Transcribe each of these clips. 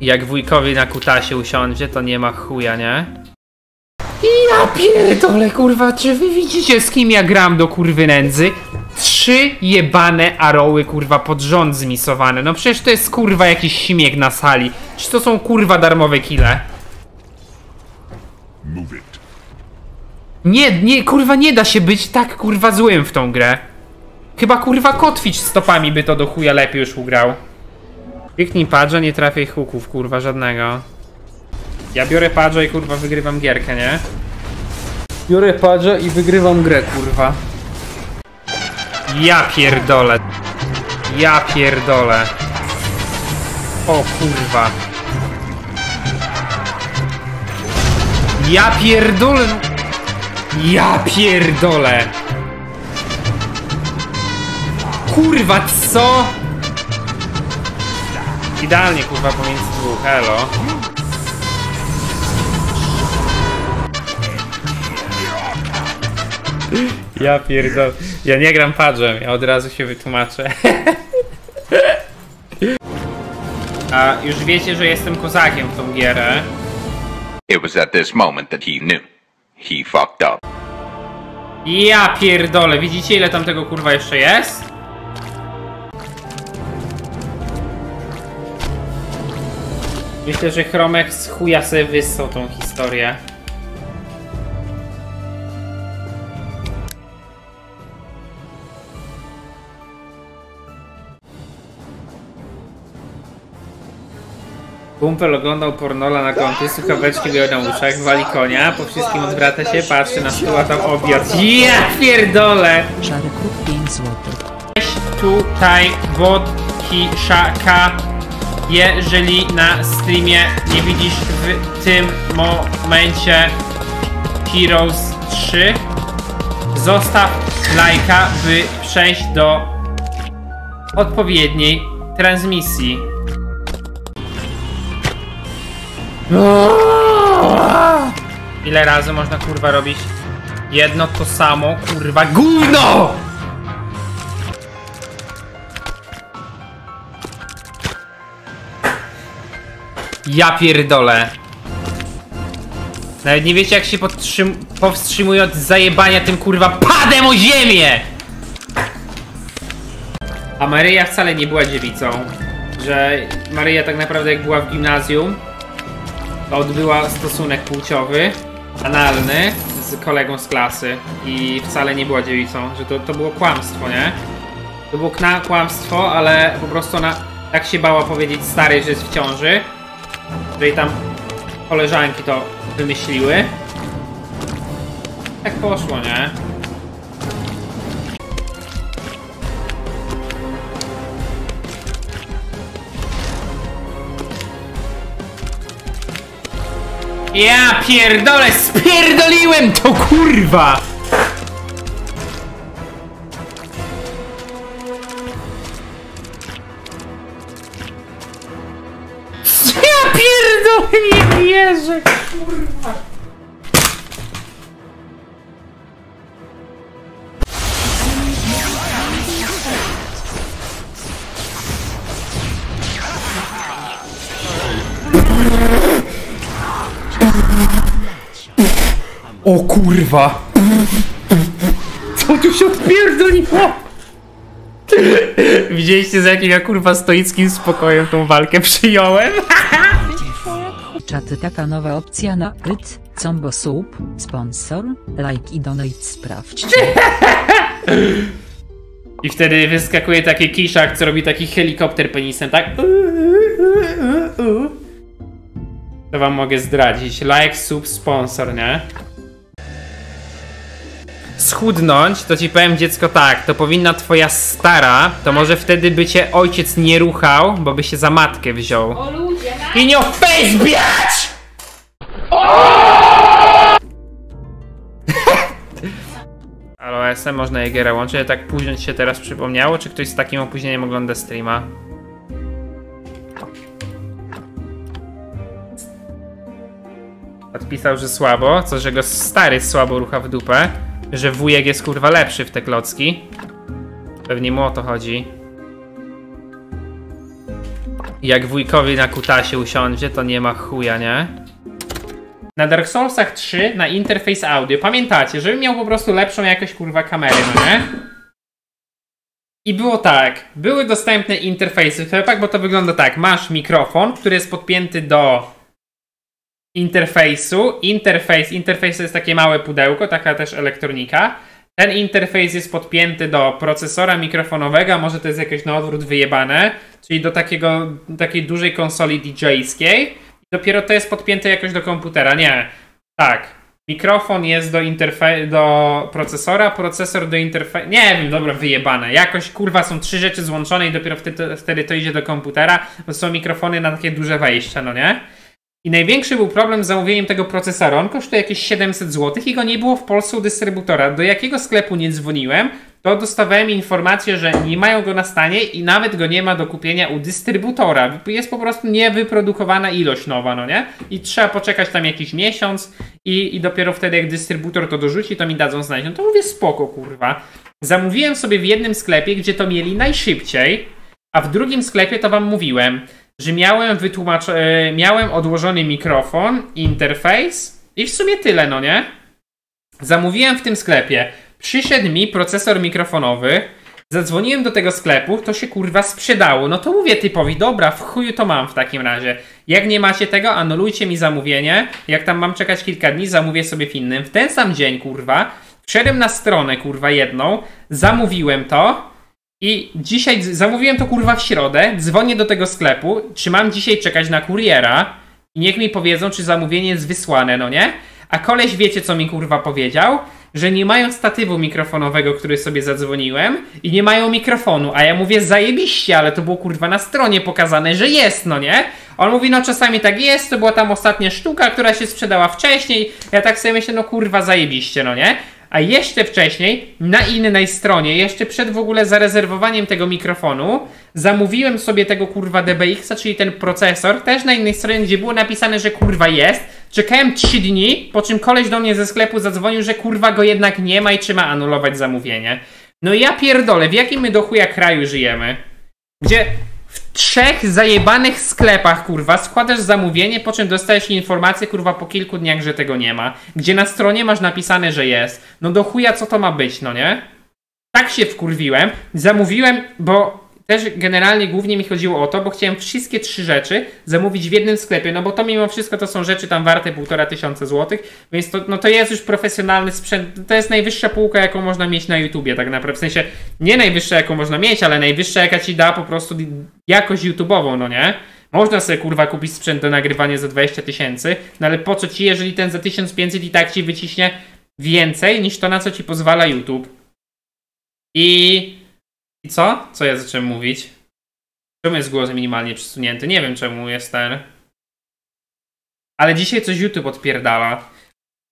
Jak wujkowi na kutasie usiądzie, to nie ma chuja, nie? Ja pierdolę, kurwa, czy wy widzicie z kim ja gram do kurwy nędzy? Trzy jebane aroły, kurwa, pod rząd zmisowane. No przecież to jest, kurwa, jakiś śmiech na sali. Czy to są, kurwa, darmowe kile? Nie, nie, kurwa, nie da się być tak, kurwa, złym w tą grę. Chyba, kurwa, kotwicz stopami by to do chuja lepiej już ugrał. Kliknij padża, nie trafiaj huków, kurwa, żadnego. Ja biorę padża i, kurwa, wygrywam gierkę, nie? Biorę padża i wygrywam grę, kurwa. Ja pierdolę. Ja pierdolę. O kurwa. Ja pierdolę. Ja pierdolę. Kurwa, co? Idealnie, kurwa, pomiędzy dwóch, elo. Ja pierdolę. Ja nie gram padżem, ja od razu się wytłumaczę. A już wiecie, że jestem kozakiem w tą gierę. It was at this moment that he knew. He fucked up. Ja pierdolę, widzicie ile tam tego kurwa jeszcze jest? Myślę, że Chromek z chuja sobie wyssał tą historię. Kumpel oglądał pornola na kąty, słuchaweczki miał na uszach, wali konia, po wszystkim odwraca się, patrzy na stół, a tam obiad. Ja pierdolę! Szary kruk 5 złotych. Weź tutaj wodki szaka, jeżeli na streamie nie widzisz w tym momencie Heroes 3, zostaw lajka, by przejść do odpowiedniej transmisji. Ile razy można kurwa robić jedno to samo, kurwa GÓWNO! Ja pierdolę. Nawet nie wiecie jak się powstrzymują od zajebania tym kurwa padem o ziemię! A Maryja wcale nie była dziewicą. Że Maryja tak naprawdę jak była w gimnazjum, to odbyła stosunek płciowy, analny z kolegą z klasy i wcale nie była dziewicą, że to, to było kłamstwo, nie? To było kłamstwo, ale po prostu ona tak się bała powiedzieć starej, że jest w ciąży, jej tam koleżanki to wymyśliły. Tak poszło, nie? Ja pierdolę, spierdoliłem to kurwa! Pierdolę, nie wierzę, kurwa! O kurwa! Co tu się odpierdoliło? Widzieliście z jakim ja kurwa stoickim spokojem tą walkę przyjąłem? Taka nowa opcja na pyt, combo soup, sponsor, like i donate sprawdźcie. I wtedy wyskakuje taki kiszak, co robi taki helikopter penisem, tak? To wam mogę zdradzić. Like, sub, sponsor, nie? Schudnąć, to ci powiem dziecko tak, to powinna twoja stara, to może wtedy by cię ojciec nie ruchał, bo by się za matkę wziął. O ludzie, na... In your face, bitch! Można Jägera łączyć? Tak późno się teraz przypomniało? Czy ktoś z takim opóźnieniem ogląda streama? Odpisał, że słabo, co, że go stary słabo rucha w dupę, że wujek jest kurwa lepszy w te klocki. Pewnie mu o to chodzi. Jak wujkowi na kutasie usiądzie, to nie ma chuja, nie? Na Dark Soulsach 3 na interfejs audio. Pamiętacie, żebym miał po prostu lepszą jakość kurwa kamery, no nie? I było tak, były dostępne interfejsy w bo to wygląda tak. Masz mikrofon, który jest podpięty do interfejsu. Interfejs, interfejs to jest takie małe pudełko, taka też elektronika. Ten interfejs jest podpięty do procesora mikrofonowego, może to jest jakoś na odwrót wyjebane, czyli do takiego, takiej dużej konsoli DJ-skiej. Dopiero to jest podpięte jakoś do komputera. Nie. Tak. Mikrofon jest do interfe- do procesora, procesor do interfejsu. Nie wiem, dobra, wyjebane. Jakoś kurwa są trzy rzeczy złączone i dopiero wtedy, wtedy to idzie do komputera, bo są mikrofony na takie duże wejścia, no nie? I największy był problem z zamówieniem tego procesora. On kosztuje jakieś 700 zł i go nie było w Polsce u dystrybutora. Do jakiego sklepu nie dzwoniłem, to dostawałem informację, że nie mają go na stanie i nawet go nie ma do kupienia u dystrybutora. Jest po prostu niewyprodukowana ilość nowa, no nie? I trzeba poczekać tam jakiś miesiąc i, i dopiero wtedy jak dystrybutor to dorzuci, to mi dadzą znać. No to mówię spoko, kurwa. Zamówiłem sobie w jednym sklepie, gdzie to mieli najszybciej, a w drugim sklepie to wam mówiłem, że miałem wytłumacz... e, miałem odłożony mikrofon, interfejs i w sumie tyle, no nie? Zamówiłem w tym sklepie. Przyszedł mi procesor mikrofonowy. Zadzwoniłem do tego sklepu, to się kurwa sprzedało. No to mówię typowi, dobra, w chuju to mam w takim razie. Jak nie macie tego, anulujcie mi zamówienie. Jak tam mam czekać kilka dni, zamówię sobie w innym. W ten sam dzień, kurwa, wszedłem na stronę, kurwa, jedną, zamówiłem to i dzisiaj zamówiłem to, kurwa, w środę, dzwonię do tego sklepu, czy mam dzisiaj czekać na kuriera i niech mi powiedzą, czy zamówienie jest wysłane, no nie? A koleś wiecie, co mi kurwa powiedział? Że nie mają statywu mikrofonowego, który sobie zadzwoniłem i nie mają mikrofonu, a ja mówię zajebiście, ale to było kurwa na stronie pokazane, że jest, no nie? On mówi, no czasami tak jest, to była tam ostatnia sztuka, która się sprzedała wcześniej. Ja tak sobie myślę, no kurwa zajebiście, no nie? A jeszcze wcześniej, na innej stronie, jeszcze przed w ogóle zarezerwowaniem tego mikrofonu, zamówiłem sobie tego kurwa DBX-a, czyli ten procesor, też na innej stronie, gdzie było napisane, że kurwa jest. Czekałem 3 dni, po czym koleś do mnie ze sklepu zadzwonił, że kurwa go jednak nie ma i trzeba anulować zamówienie. No ja pierdolę, w jakim my do chuja kraju żyjemy? Gdzie w trzech zajebanych sklepach, kurwa, składasz zamówienie, po czym dostajesz informację, kurwa, po kilku dniach, że tego nie ma. Gdzie na stronie masz napisane, że jest. No do chuja, co to ma być, no nie? Tak się wkurwiłem. Zamówiłem, bo też generalnie głównie mi chodziło o to, bo chciałem wszystkie trzy rzeczy zamówić w jednym sklepie, no bo to mimo wszystko to są rzeczy tam warte półtora tysiąca złotych, więc to, no to jest już profesjonalny sprzęt, to jest najwyższa półka, jaką można mieć na YouTubie tak naprawdę, w sensie nie najwyższa, jaką można mieć, ale najwyższa, jaka ci da po prostu jakość YouTube'ową, no nie? Można sobie kurwa kupić sprzęt do nagrywania za 20 tysięcy, no ale po co ci, jeżeli ten za 1500 i tak ci wyciśnie więcej niż to, na co ci pozwala YouTube. I i co? Co ja zacząłem mówić? Czemu jest głos minimalnie przesunięty? Nie wiem czemu jest ten. Ale dzisiaj coś YouTube odpierdala.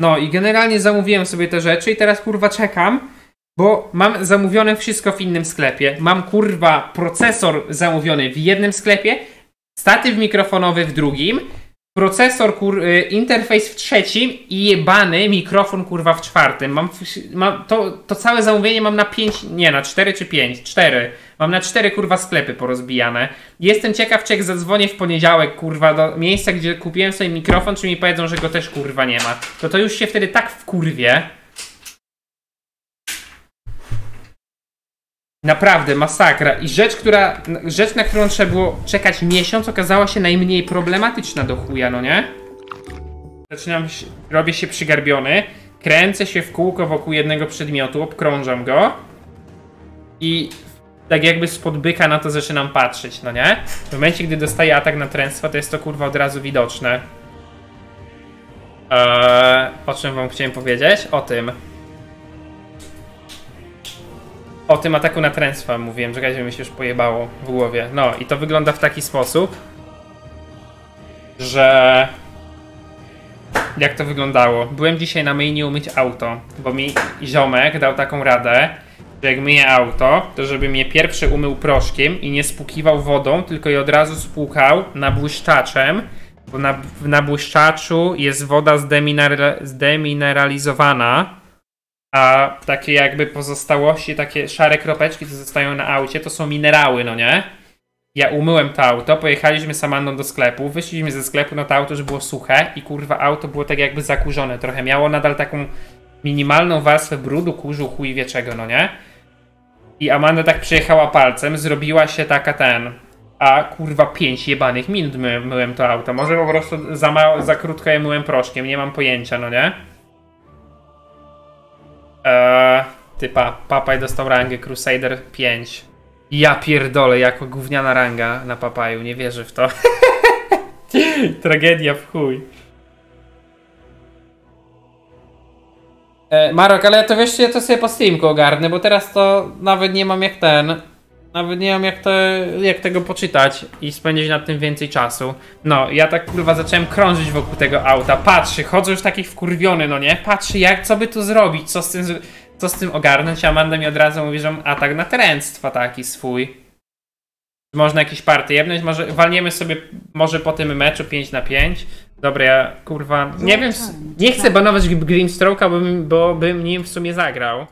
No i generalnie zamówiłem sobie te rzeczy i teraz kurwa czekam, bo mam zamówione wszystko w innym sklepie. Mam kurwa procesor zamówiony w jednym sklepie, statyw mikrofonowy w drugim, procesor, kur, y, interfejs w trzecim i jebany mikrofon kurwa w czwartym. Mam, w- mam to, to całe zamówienie mam na 5, nie na 4 czy 5, 4. Mam na 4 kurwa sklepy porozbijane. Jestem ciekaw, czy jak zadzwonię w poniedziałek kurwa do miejsca, gdzie kupiłem sobie mikrofon, czy mi powiedzą, że go też kurwa nie ma. To to już się wtedy tak wkurwie. Naprawdę, masakra. I rzecz, która, rzecz, na którą trzeba było czekać miesiąc, okazała się najmniej problematyczna do chuja, no nie? Zaczynam, się, robię się przygarbiony, kręcę się w kółko wokół jednego przedmiotu, obkrążam go i tak jakby spod byka na to zaczynam patrzeć, no nie? W momencie, gdy dostaję atak natręctwa, to jest to kurwa od razu widoczne. Eee, o czym wam chciałem powiedzieć? O tym. O tym ataku natręctwa mówiłem, że razie mi się już pojebało w głowie. No i to wygląda w taki sposób, że... Jak to wyglądało? Byłem dzisiaj na myjni umyć auto, bo mi ziomek dał taką radę, że jak myję auto, to żeby mnie pierwszy umył proszkiem i nie spłukiwał wodą, tylko je od razu spłukał nabłyszczaczem, bo na, w nabłyszczaczu jest woda zdemineral, zdemineralizowana, a takie jakby pozostałości, takie szare kropeczki, co zostają na aucie, to są minerały, no nie? Ja umyłem to auto, pojechaliśmy z Amandą do sklepu, wyszliśmy ze sklepu, no to auto już było suche i kurwa auto było tak jakby zakurzone trochę. Miało nadal taką minimalną warstwę brudu, kurzu, chuj wie czego, no nie? I Amanda tak przyjechała palcem, zrobiła się taka ten. A kurwa 5 jebanych minut my, myłem to auto. Może po prostu za, mało, za krótko je myłem proszkiem, nie mam pojęcia, no nie? Eee, typa, papaj dostał rangę Crusader 5. Ja pierdolę, jako gówniana ranga na papaju, nie wierzę w to. Tragedia w chuj. E, Marok, ale to wiesz, ja to sobie po Steamku ogarnę, bo teraz to nawet nie mam jak ten. Nawet nie mam jak, to, jak tego poczytać i spędzić nad tym więcej czasu. No, ja tak kurwa zacząłem krążyć wokół tego auta. Patrzy, chodzę już taki wkurwiony, no nie? Patrzy, jak co by tu zrobić, co z tym, co z tym ogarnąć. A Amanda mi od razu mówi, że mam atak na teręctwa taki swój. Można jakieś party jebnąć, może walniemy sobie może po tym meczu 5 na 5. Dobra, ja kurwa, nie wiem, nie chcę banować Grimstroke'a, bo, bo bym nim w sumie zagrał.